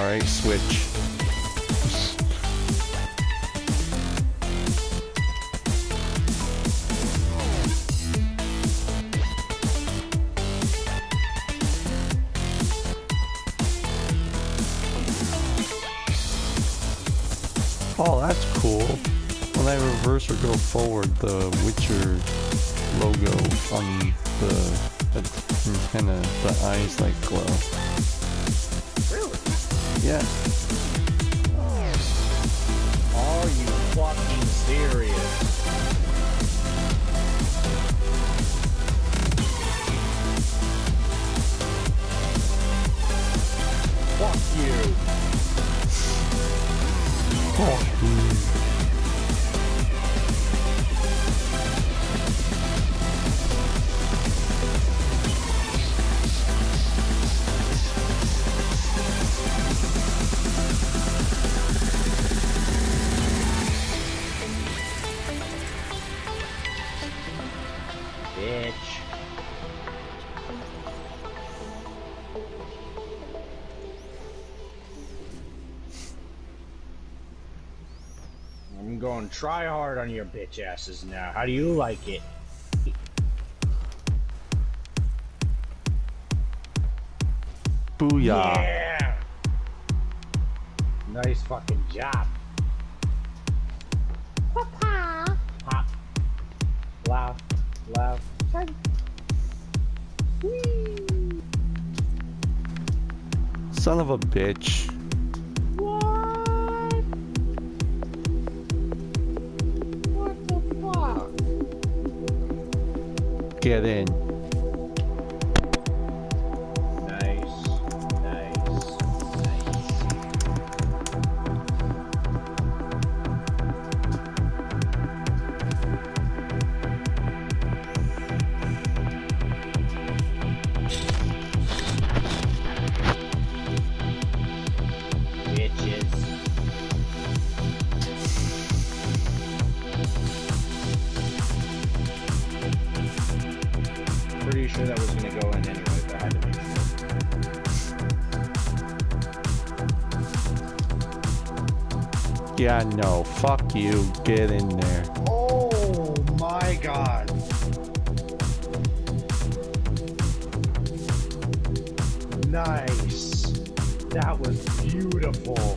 Alright, switch. Oh, that's cool. When I reverse or go forward, the Witcher logo on the of the eyes like glow. Yeah. Are you fucking serious? Fuck you. Fuck you. Bitch. I'm going try hard on your bitch asses now. How do you like it? Booyah. Yeah. Nice fucking job. Papa. Hop. Laugh. Laugh. Whee. Son of a bitch. What? What the fuck? Get in. Sure that was gonna go in anyway, but I had to make sure. Yeah, no. Fuck you. Get in there. Oh my god. Nice. That was beautiful.